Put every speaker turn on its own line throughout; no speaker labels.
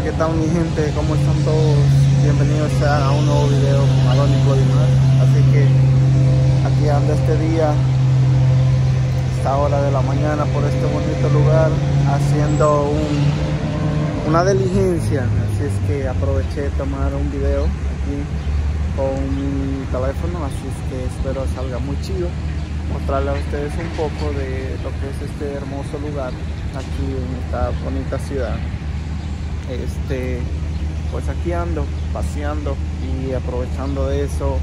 Hola, ¿qué tal mi gente? ¿Cómo están todos? Bienvenidos a un nuevo video con Alónico. Así que aquí ando este día, esta hora de la mañana por este bonito lugar, haciendo un, una diligencia. Así es que aproveché de tomar un video aquí con mi teléfono, así es que espero salga muy chido. Mostrarle a ustedes un poco de lo que es este hermoso lugar aquí en esta bonita ciudad este pues aquí ando paseando y aprovechando de eso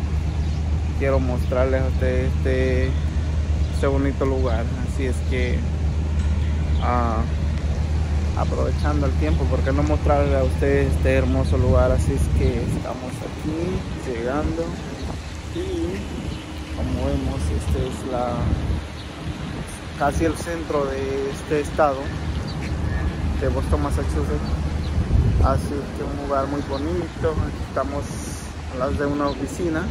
quiero mostrarles a ustedes este, este bonito lugar. Así es que ah, aprovechando el tiempo porque no mostrarles a ustedes este hermoso lugar así es que estamos aquí llegando y como vemos este es la casi el centro de este estado de Boston, Massachusetts Así que un lugar muy bonito. Estamos a las de una oficina.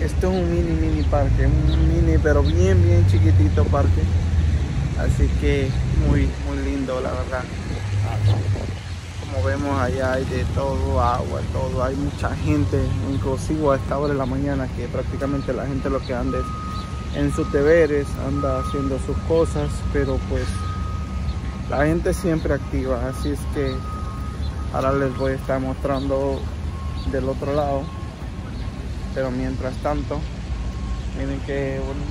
Este es un mini, mini parque. Un mini, pero bien, bien chiquitito parque. Así que muy, muy lindo, la verdad. Como vemos allá hay de todo, agua, todo. Hay mucha gente, inclusive a esta hora de la mañana, que prácticamente la gente lo que anda es en sus deberes, anda haciendo sus cosas, pero pues la gente siempre activa. Así es que ahora les voy a estar mostrando del otro lado pero mientras tanto miren qué bonito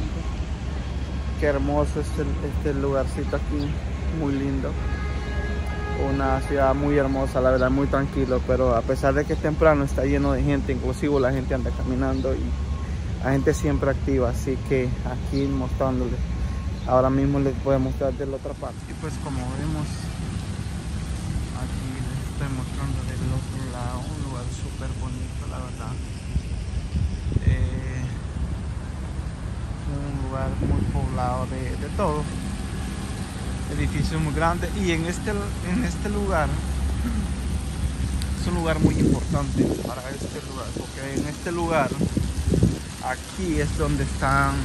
qué hermoso es este lugarcito aquí muy lindo una ciudad muy hermosa la verdad muy tranquilo pero a pesar de que es temprano está lleno de gente inclusive la gente anda caminando y la gente siempre activa así que aquí mostrándoles ahora mismo les voy a mostrar de la otra parte. Y pues como vemos estoy mostrando del otro lado un lugar súper bonito la verdad. Eh, un lugar muy poblado de, de todo. Edificios muy grandes y en este en este lugar es un lugar muy importante para este lugar porque en este lugar aquí es donde están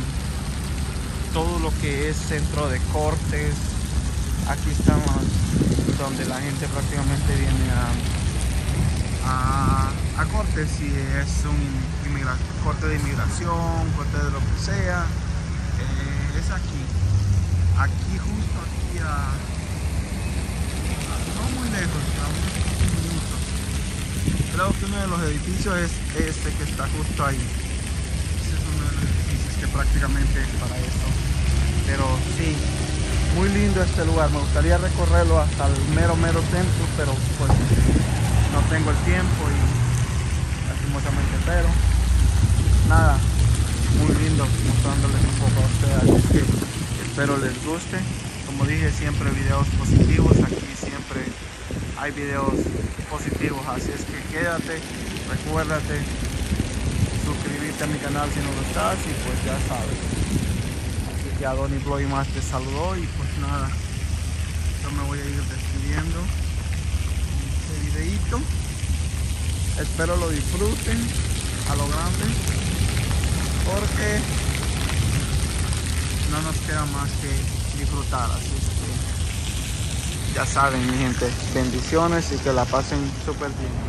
todo lo que es centro de cortes aquí estamos donde la gente prácticamente viene a, a, corte si es un corte de inmigración, corte de lo que sea, eh, es aquí, aquí justo aquí a, no muy lejos, a unos minutos. Creo que uno de los edificios es este que está justo ahí. Es uno de los edificios que prácticamente es para eso. Lindo este lugar. Me gustaría recorrerlo hasta el mero mero centro pero pues no tengo el tiempo y lastimosamente pero nada muy lindo mostrándoles un poco a ustedes que espero les guste. Como dije siempre videos positivos. Aquí siempre hay videos positivos así es que quédate recuérdate suscribirte a mi canal si no lo estás y pues ya sabes ya Donny Bloy más te saludó y pues nada. Yo me voy a ir despidiendo este videito espero lo disfruten a lo grande porque no nos queda más que disfrutar así que ya saben mi gente bendiciones y que la pasen súper bien